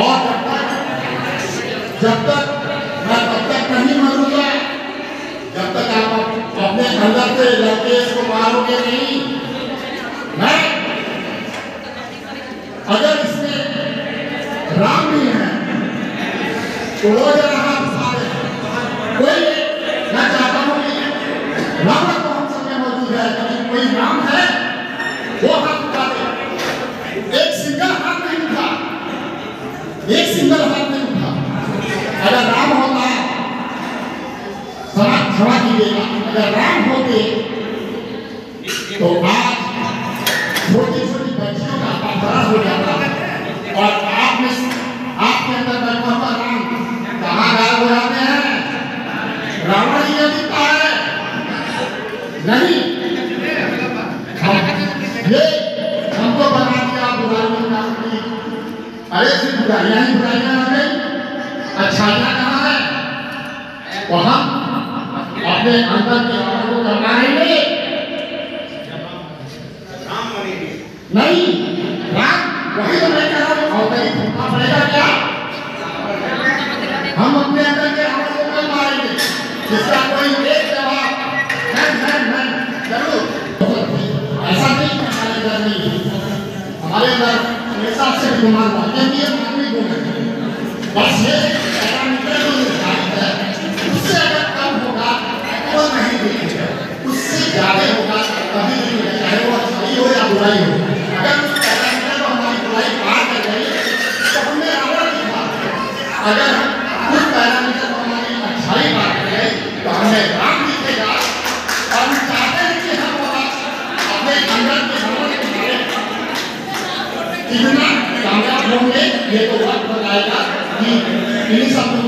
और जब तक मैं तब तक नहीं मरूँगा, जब तक आप अपने अंदर से लंकेश को मारोगे नहीं, मैं अगर इसमें राम नहीं है तो वो जरा कोई मैं चाहता हूँ कि राम हम सब मौजूद है लेकिन कोई राम है, वो हाथ उठा दे एक सिंगल हाथ नहीं उठा एक सिंगल हाथ नहीं उठा अगर राम होता क्षमा क्षमा कीजिएगा अगर राम होते तो आज छोटी छोटी बच्चियों का अपहरण हो जाता। और आप में आपके अंदर बैठा हुआ राम कहाँ गायब हो जाते हैं? रावण ही दिखता है। नहीं। ये अरे, सिर्फ़ बुराइयाँ ही बुराइयाँ रह गई अच्छाइयाँ कहाँ है? हम अपने अंदर के रावण को करना रहेंगे नहीं, राम, वही तो मैं कह रहा हूँ। और कहीं फूकना पड़ेगा क्या? हम अपने अंदर के रावण को कल मारेंगे जिसका कोई एक जवाब है है है ज़रूर। ऐसा नहीं कि हमारे अंदर है हमेशा से गुमान था क्योंकि ये है। बस ये पैरामीटर जो निर्धारित है, उससे अगर कम होगा तो नहीं देखेगा। उससे ज़्यादा होगा तभी देखेगा चाहे वो अच्छाई हो या बुराई हो। अगर उस पैरामीटर को हमारी बुराई पार कर गई तो हमने रावण दिखा अगर हम उस पैरामीटर को हमारी अच्छाई पार कर गई तो हमें राम दिखेगा और हम चाहते हैं कि हम वहाँ अपने अंदर के रावण को मारें कितना कामयाब होंगे ये तो वक्त बताएगा कि इन्हीं सब